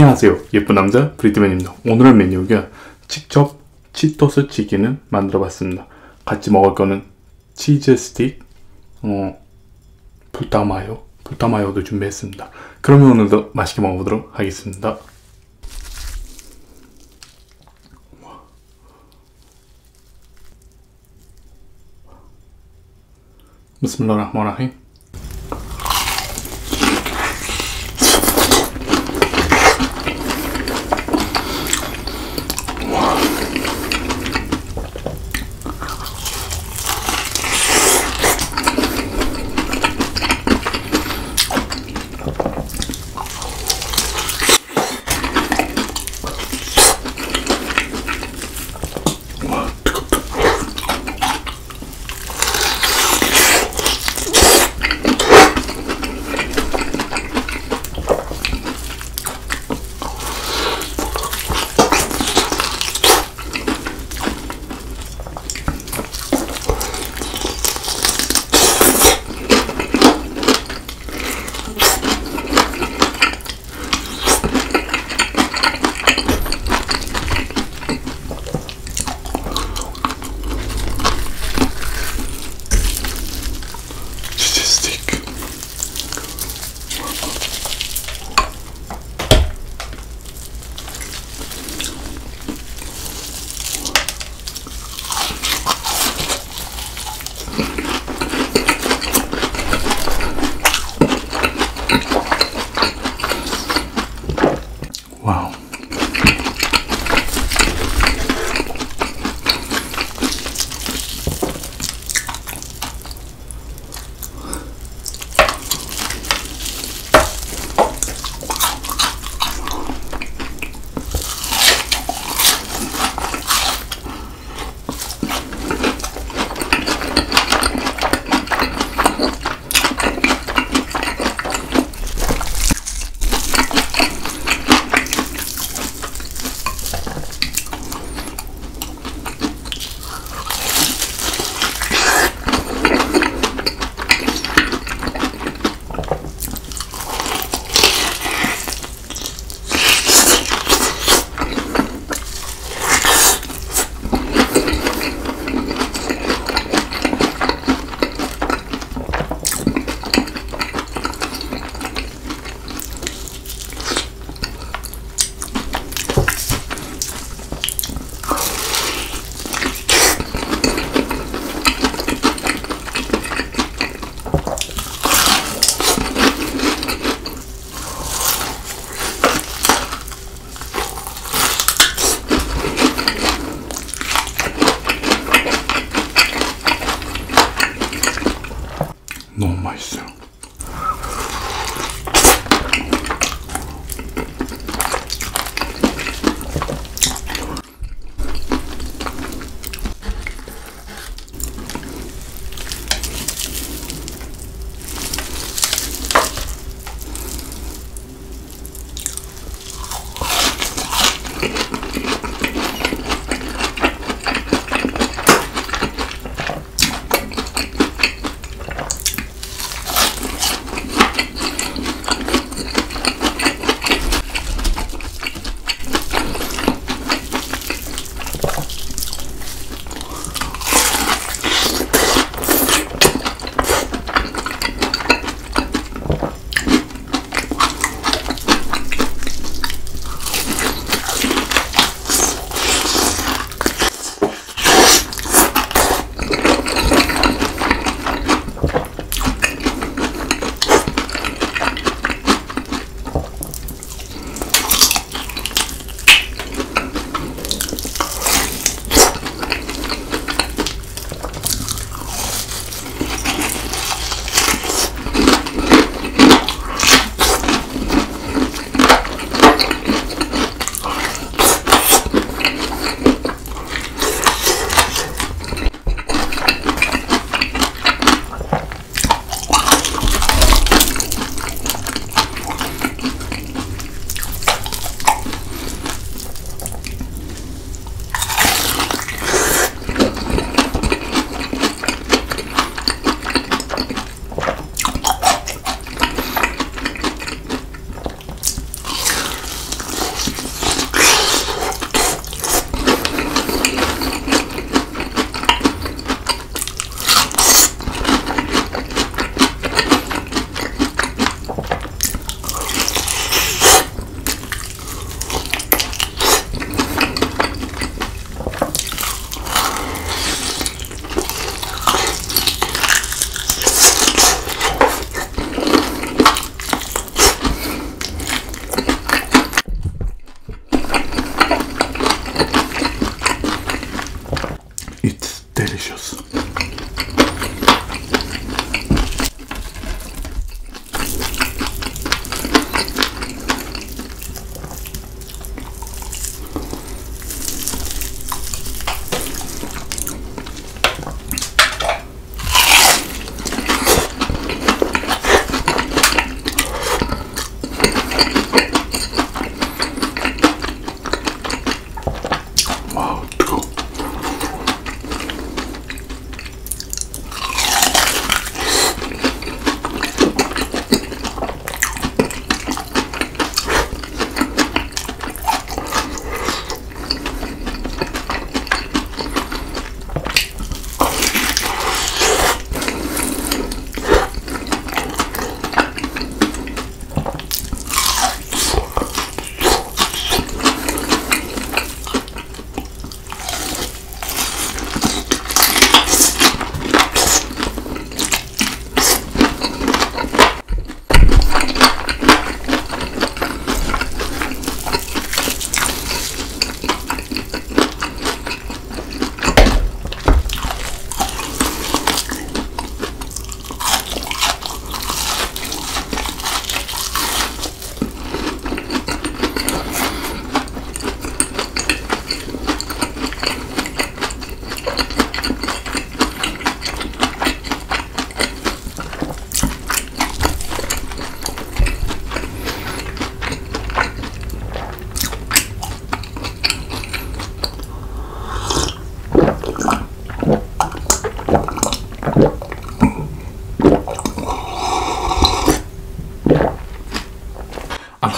안녕하세요. 예쁜 남자 브리트맨입니다. 오늘의 메뉴가 직접 치토스 치킨을 만들어 봤습니다. 같이 먹을 거는 치즈 스틱 어, 불타마요 불타마요도 준비했습니다. 그러면 오늘도 맛있게 먹어보도록 하겠습니다. 비스밀라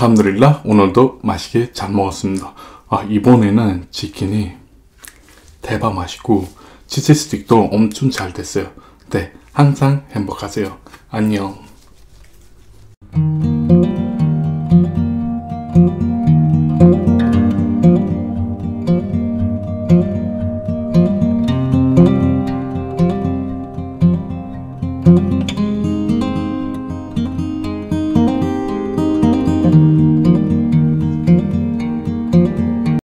알함드릴라 오늘도 맛있게 잘 먹었습니다. 아 이번에는 치킨이 대박 맛있고 치즈 스틱도 엄청 잘 됐어요. 네 항상 행복하세요. 안녕.